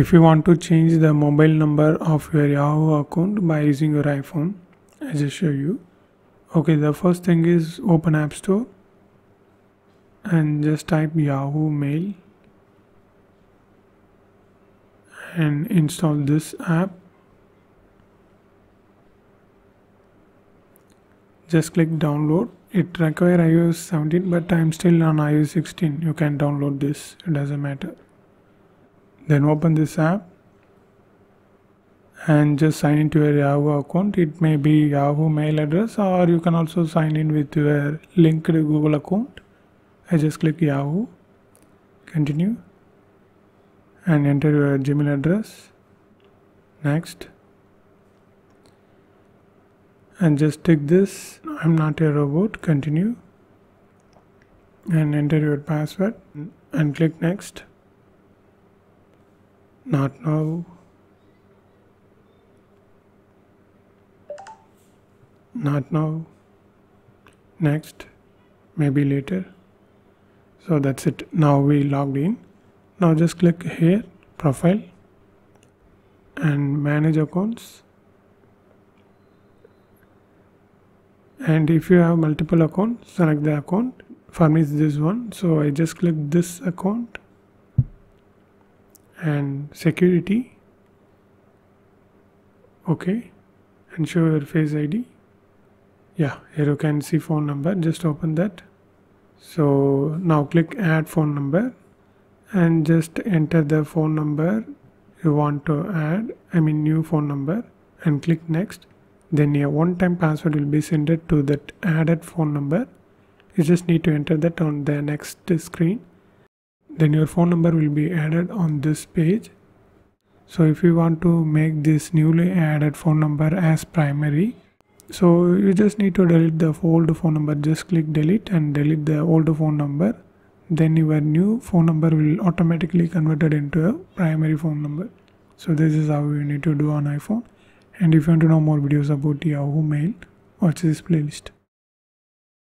if you want to change the mobile number of your yahoo account by using your iphone i just show you. Okay the first thing is open app store and just type yahoo mail and install this app. Just click download. It require ios 17 but i'm still on ios 16 you can download this. It doesn't matter then open this app and just sign into your yahoo account. It may be yahoo mail address or you can also sign in with your linked google account. I just click yahoo. Continue. And enter your gmail address. Next. And just tick this. I'm not a robot. Continue. And enter your password and click next not now not now next maybe later. So that's it. Now we logged in. Now just click here profile and manage accounts. And if you have multiple accounts select the account. For me is this one. So I just click this account and security okay and show your face ID yeah here you can see phone number just open that. So now click add phone number and just enter the phone number you want to add I mean new phone number and click next. Then a one-time password will be sent to that added phone number. You just need to enter that on the next screen then your phone number will be added on this page. So if you want to make this newly added phone number as primary so you just need to delete the old phone number. Just click delete and delete the old phone number. Then your new phone number will automatically converted into a primary phone number. So this is how you need to do on iphone. And if you want to know more videos about Yahoo Mail, watch this playlist.